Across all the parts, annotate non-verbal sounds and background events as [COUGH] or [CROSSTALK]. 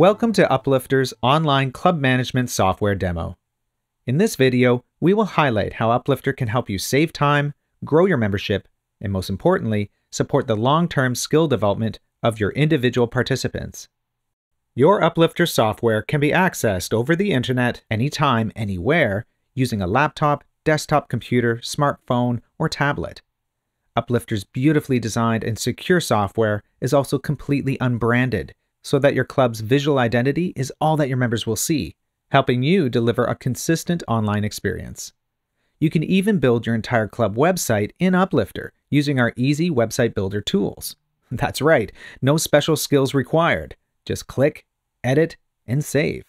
Welcome to Uplifter's online club management software demo. In this video, we will highlight how Uplifter can help you save time, grow your membership, and most importantly, support the long-term skill development of your individual participants. Your Uplifter software can be accessed over the internet anytime, anywhere, using a laptop, desktop computer, smartphone, or tablet. Uplifter's beautifully designed and secure software is also completely unbranded, so that your club's visual identity is all that your members will see, helping you deliver a consistent online experience. You can even build your entire club website in Uplifter using our easy website builder tools. [LAUGHS] That's right, no special skills required. Just click, edit, and save.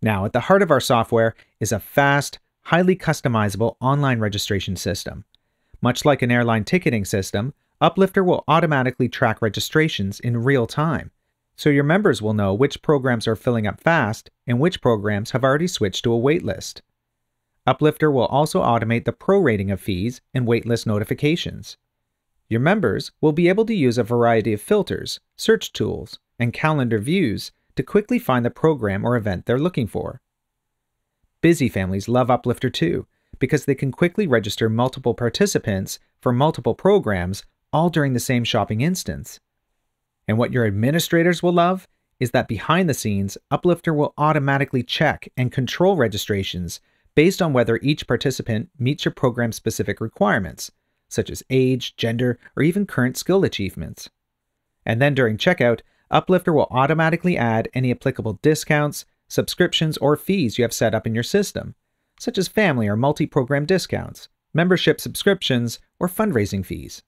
Now, at the heart of our software is a fast, highly customizable online registration system. Much like an airline ticketing system, Uplifter will automatically track registrations in real time, so your members will know which programs are filling up fast and which programs have already switched to a waitlist. Uplifter will also automate the prorating of fees and waitlist notifications. Your members will be able to use a variety of filters, search tools, and calendar views to quickly find the program or event they're looking for. Busy families love Uplifter too, because they can quickly register multiple participants for multiple programs all during the same shopping instance. And what your administrators will love is that behind the scenes, Uplifter will automatically check and control registrations based on whether each participant meets your program specific requirements, such as age, gender, or even current skill achievements. And then during checkout, Uplifter will automatically add any applicable discounts, subscriptions, or fees you have set up in your system, such as family or multi program discounts, membership subscriptions, or fundraising fees.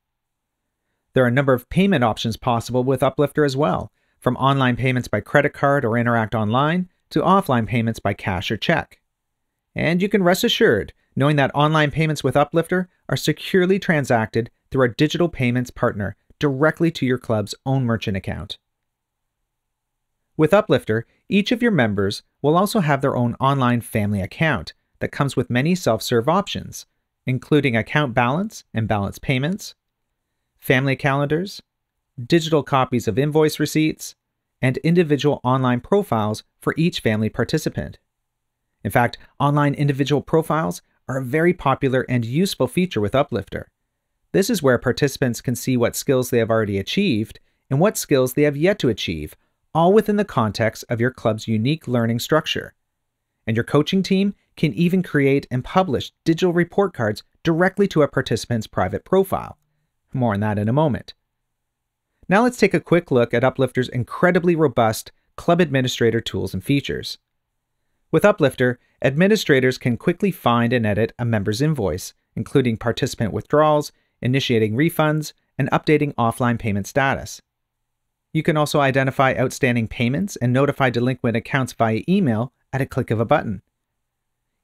There are a number of payment options possible with Uplifter as well, from online payments by credit card or Interac Online to offline payments by cash or check. And you can rest assured knowing that online payments with Uplifter are securely transacted through our digital payments partner directly to your club's own merchant account. With Uplifter, each of your members will also have their own online family account that comes with many self serve options, including account balance and balance payments, family calendars, digital copies of invoice receipts, and individual online profiles for each family participant. In fact, online individual profiles are a very popular and useful feature with Uplifter. This is where participants can see what skills they have already achieved and what skills they have yet to achieve, all within the context of your club's unique learning structure. And your coaching team can even create and publish digital report cards directly to a participant's private profile, more on that in a moment. Now let's take a quick look at Uplifter's incredibly robust Club Administrator tools and features. With Uplifter, administrators can quickly find and edit a member's invoice, including participant withdrawals, initiating refunds, and updating offline payment status. You can also identify outstanding payments and notify delinquent accounts via email at a click of a button.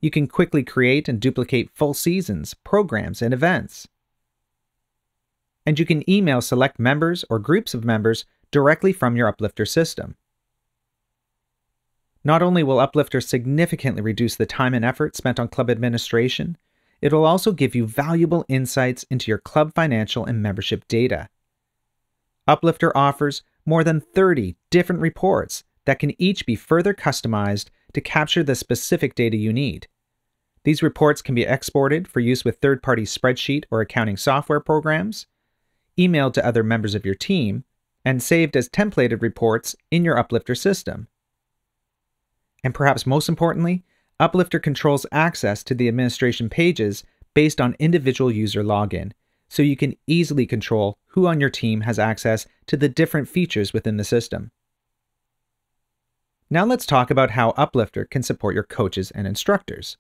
You can quickly create and duplicate full seasons, programs, and events and you can email select members or groups of members directly from your Uplifter system. Not only will Uplifter significantly reduce the time and effort spent on club administration, it will also give you valuable insights into your club financial and membership data. Uplifter offers more than 30 different reports that can each be further customized to capture the specific data you need. These reports can be exported for use with third party spreadsheet or accounting software programs, emailed to other members of your team, and saved as templated reports in your Uplifter system. And perhaps most importantly, Uplifter controls access to the administration pages based on individual user login, so you can easily control who on your team has access to the different features within the system. Now let's talk about how Uplifter can support your coaches and instructors.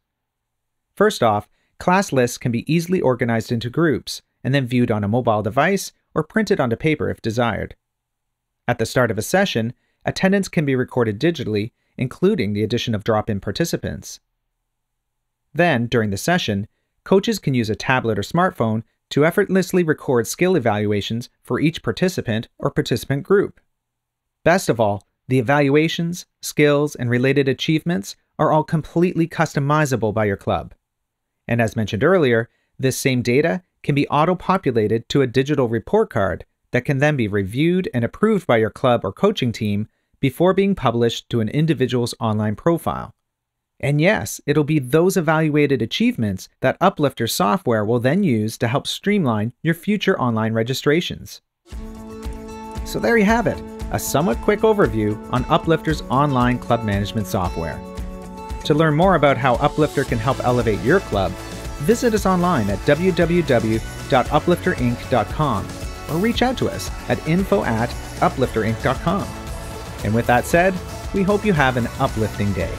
First off, class lists can be easily organized into groups, and then viewed on a mobile device or printed onto paper if desired. At the start of a session, attendance can be recorded digitally, including the addition of drop in participants. Then, during the session, coaches can use a tablet or smartphone to effortlessly record skill evaluations for each participant or participant group. Best of all, the evaluations, skills, and related achievements are all completely customizable by your club. And as mentioned earlier, this same data can be auto-populated to a digital report card that can then be reviewed and approved by your club or coaching team before being published to an individual's online profile. And yes, it'll be those evaluated achievements that Uplifter software will then use to help streamline your future online registrations. So there you have it, a somewhat quick overview on Uplifter's online club management software. To learn more about how Uplifter can help elevate your club, visit us online at www.uplifterinc.com or reach out to us at info at uplifterinc.com. And with that said, we hope you have an uplifting day.